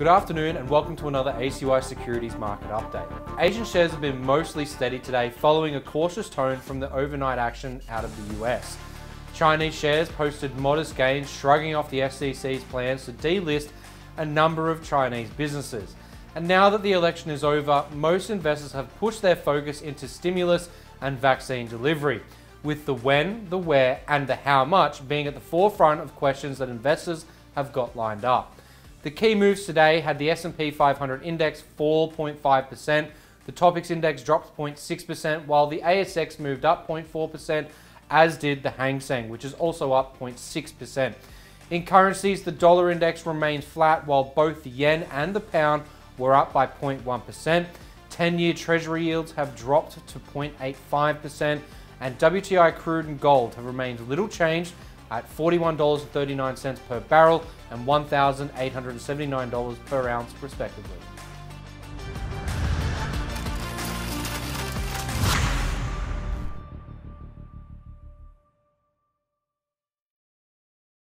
Good afternoon and welcome to another ACY Securities Market Update. Asian shares have been mostly steady today following a cautious tone from the overnight action out of the US. Chinese shares posted modest gains, shrugging off the SEC's plans to delist a number of Chinese businesses. And now that the election is over, most investors have pushed their focus into stimulus and vaccine delivery, with the when, the where, and the how much being at the forefront of questions that investors have got lined up. The key moves today had the S&P 500 index fall 0.5%, the Topix index dropped 0.6%, while the ASX moved up 0.4%, as did the Hang Seng, which is also up 0.6%. In currencies, the dollar index remains flat, while both the yen and the pound were up by 0.1%. 10-year treasury yields have dropped to 0.85%, and WTI crude and gold have remained little changed at $41.39 per barrel and $1,879 per ounce respectively.